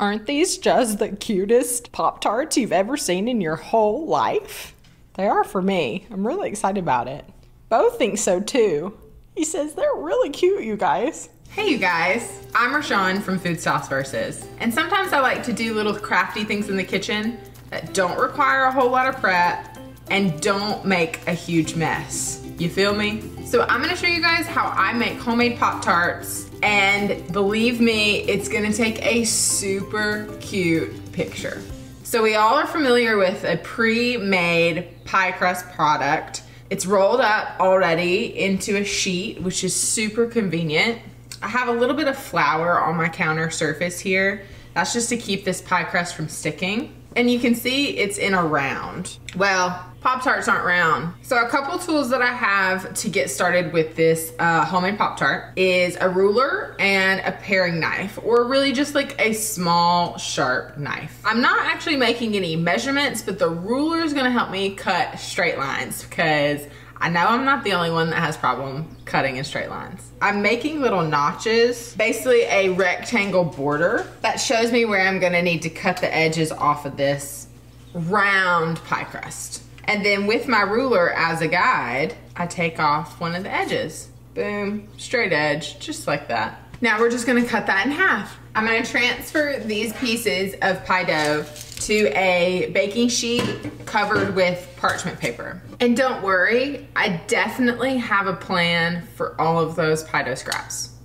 Aren't these just the cutest Pop Tarts you've ever seen in your whole life? They are for me. I'm really excited about it. Bo thinks so too. He says they're really cute, you guys. Hey you guys, I'm Rishon from Food Stylist Versus, and sometimes I like to do little crafty things in the kitchen that don't require a whole lot of prep and don't make a huge mess. You feel me? So I'm gonna show you guys how I make homemade Pop-Tarts and believe me, it's gonna take a super cute picture. So we all are familiar with a pre-made pie crust product. It's rolled up already into a sheet, which is super convenient. I have a little bit of flour on my counter surface here. That's just to keep this pie crust from sticking. And you can see it's in a round. Well, Pop-Tarts aren't round. So a couple tools that I have to get started with this uh, homemade Pop-Tart is a ruler and a paring knife, or really just like a small sharp knife. I'm not actually making any measurements, but the ruler is gonna help me cut straight lines because I know I'm not the only one that has problem cutting in straight lines. I'm making little notches, basically a rectangle border that shows me where I'm gonna need to cut the edges off of this round pie crust. And then with my ruler as a guide, I take off one of the edges. Boom, straight edge, just like that. Now we're just gonna cut that in half. I'm gonna transfer these pieces of pie dough to a baking sheet covered with parchment paper. And don't worry, I definitely have a plan for all of those pie dough scraps.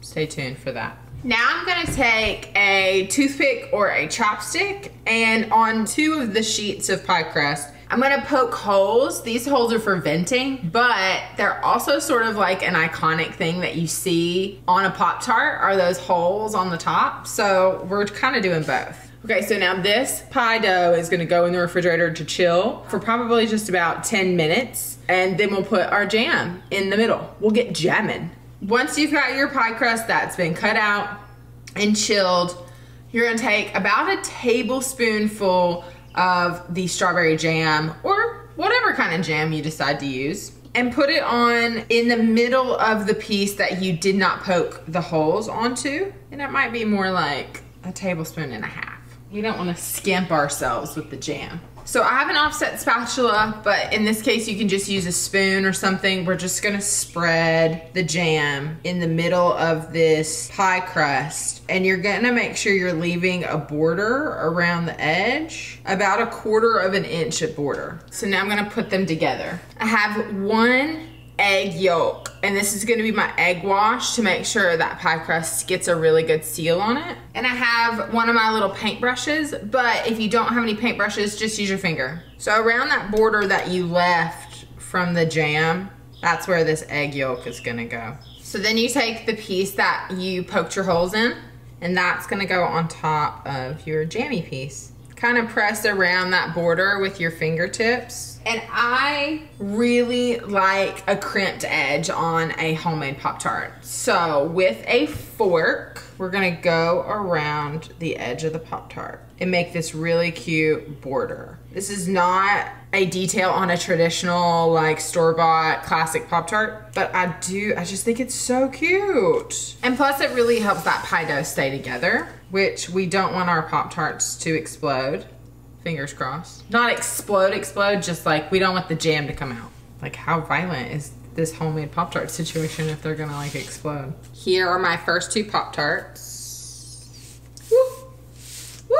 Stay tuned for that. Now I'm gonna take a toothpick or a chopstick and on two of the sheets of pie crust, I'm gonna poke holes. These holes are for venting, but they're also sort of like an iconic thing that you see on a Pop-Tart are those holes on the top. So we're kind of doing both. Okay, so now this pie dough is gonna go in the refrigerator to chill for probably just about 10 minutes. And then we'll put our jam in the middle. We'll get jamming. Once you've got your pie crust that's been cut out and chilled, you're gonna take about a tablespoonful of the strawberry jam or whatever kind of jam you decide to use and put it on in the middle of the piece that you did not poke the holes onto. And it might be more like a tablespoon and a half. We don't wanna skimp ourselves with the jam. So I have an offset spatula, but in this case you can just use a spoon or something. We're just gonna spread the jam in the middle of this pie crust. And you're gonna make sure you're leaving a border around the edge, about a quarter of an inch of border. So now I'm gonna put them together. I have one egg yolk. And this is gonna be my egg wash to make sure that pie crust gets a really good seal on it. And I have one of my little paintbrushes, but if you don't have any paintbrushes, just use your finger. So around that border that you left from the jam, that's where this egg yolk is gonna go. So then you take the piece that you poked your holes in, and that's gonna go on top of your jammy piece. Kind of press around that border with your fingertips and I really like a crimped edge on a homemade Pop-Tart. So with a fork, we're gonna go around the edge of the Pop-Tart and make this really cute border. This is not a detail on a traditional like store-bought classic Pop-Tart, but I do, I just think it's so cute. And plus it really helps that pie dough stay together, which we don't want our Pop-Tarts to explode. Fingers crossed. Not explode, explode, just like we don't want the jam to come out. Like how violent is this homemade Pop-Tart situation if they're gonna like explode? Here are my first two Pop-Tarts. Woo! Woo!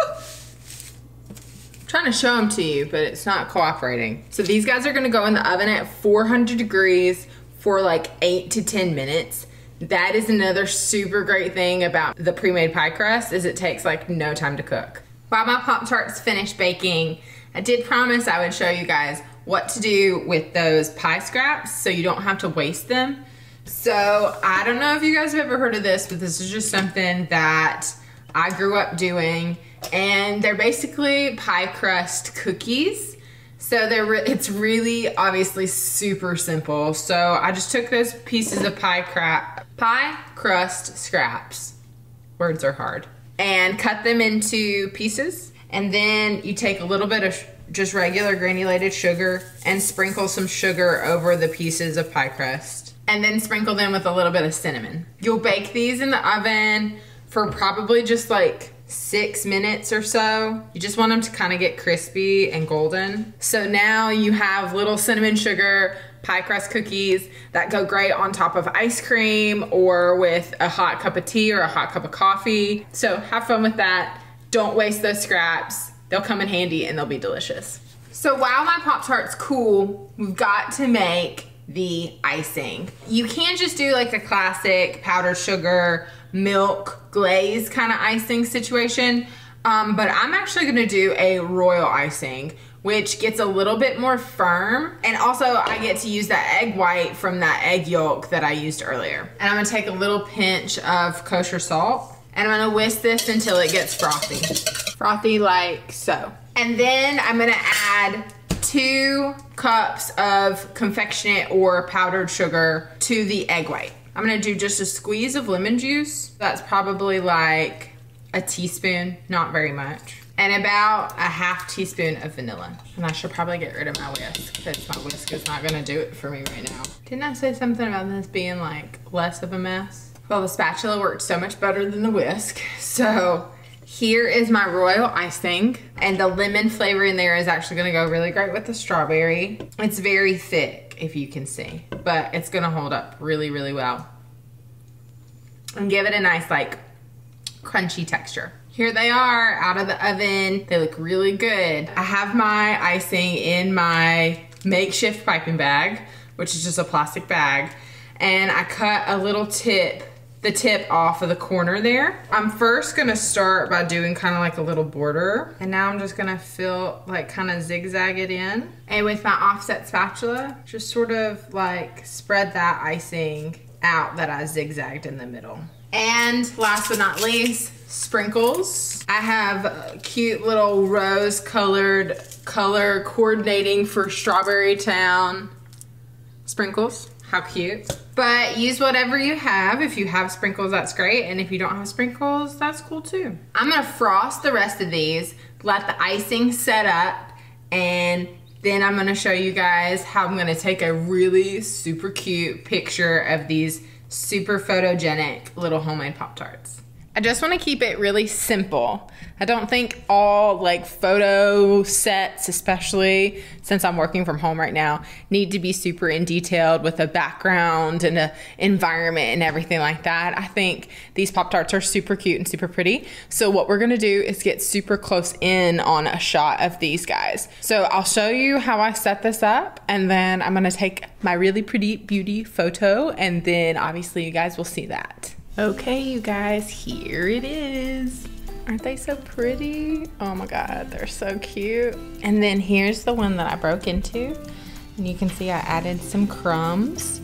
I'm trying to show them to you, but it's not cooperating. So these guys are gonna go in the oven at 400 degrees for like eight to 10 minutes. That is another super great thing about the pre-made pie crust is it takes like no time to cook. While my Pop-Tarts finished baking, I did promise I would show you guys what to do with those pie scraps so you don't have to waste them. So I don't know if you guys have ever heard of this, but this is just something that I grew up doing. And they're basically pie crust cookies. So they're re it's really obviously super simple. So I just took those pieces of pie, pie crust scraps. Words are hard and cut them into pieces. And then you take a little bit of just regular granulated sugar and sprinkle some sugar over the pieces of pie crust. And then sprinkle them with a little bit of cinnamon. You'll bake these in the oven for probably just like six minutes or so. You just want them to kind of get crispy and golden. So now you have little cinnamon sugar pie crust cookies that go great on top of ice cream or with a hot cup of tea or a hot cup of coffee. So have fun with that. Don't waste those scraps. They'll come in handy and they'll be delicious. So while my Pop Tart's cool, we've got to make the icing. You can't just do like a classic powdered sugar, milk, glaze kind of icing situation. Um, but I'm actually gonna do a royal icing, which gets a little bit more firm. And also I get to use that egg white from that egg yolk that I used earlier. And I'm gonna take a little pinch of kosher salt and I'm gonna whisk this until it gets frothy. Frothy like so. And then I'm gonna add two cups of confectionate or powdered sugar to the egg white. I'm gonna do just a squeeze of lemon juice. That's probably like a teaspoon, not very much. And about a half teaspoon of vanilla. And I should probably get rid of my whisk because my whisk is not gonna do it for me right now. Didn't I say something about this being like less of a mess? Well, the spatula worked so much better than the whisk. So here is my royal icing and the lemon flavor in there is actually gonna go really great with the strawberry. It's very thick if you can see, but it's gonna hold up really, really well. And give it a nice like crunchy texture. Here they are out of the oven. They look really good. I have my icing in my makeshift piping bag, which is just a plastic bag. And I cut a little tip, the tip off of the corner there. I'm first gonna start by doing kind of like a little border. And now I'm just gonna fill, like kind of zigzag it in. And with my offset spatula, just sort of like spread that icing out that I zigzagged in the middle. And last but not least, sprinkles. I have cute little rose colored color coordinating for Strawberry Town sprinkles. How cute. But use whatever you have. If you have sprinkles, that's great. And if you don't have sprinkles, that's cool too. I'm gonna frost the rest of these, let the icing set up, and then I'm gonna show you guys how I'm gonna take a really super cute picture of these super photogenic little homemade Pop-Tarts. I just want to keep it really simple. I don't think all like photo sets, especially since I'm working from home right now, need to be super in detailed with a background and a environment and everything like that. I think these Pop Tarts are super cute and super pretty. So what we're gonna do is get super close in on a shot of these guys. So I'll show you how I set this up and then I'm gonna take my really pretty beauty photo and then obviously you guys will see that. Okay, you guys, here it is. Aren't they so pretty? Oh my God, they're so cute. And then here's the one that I broke into. And you can see I added some crumbs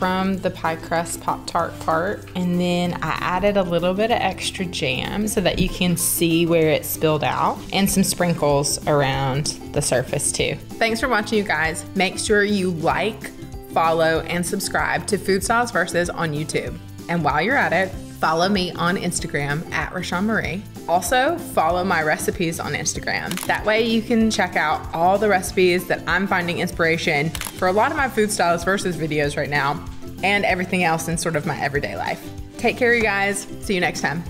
from the pie crust Pop Tart part. And then I added a little bit of extra jam so that you can see where it spilled out and some sprinkles around the surface too. Thanks for watching, you guys. Make sure you like, follow, and subscribe to Food Stylist Versus on YouTube. And while you're at it, follow me on Instagram at Rishon Marie. Also, follow MyRecipes on Instagram. That way, you can check out all the recipes that I'm finding inspiration for a lot of my Food Stylist Versus videos right now and everything else in sort of my everyday life. Take care, you guys. See you next time.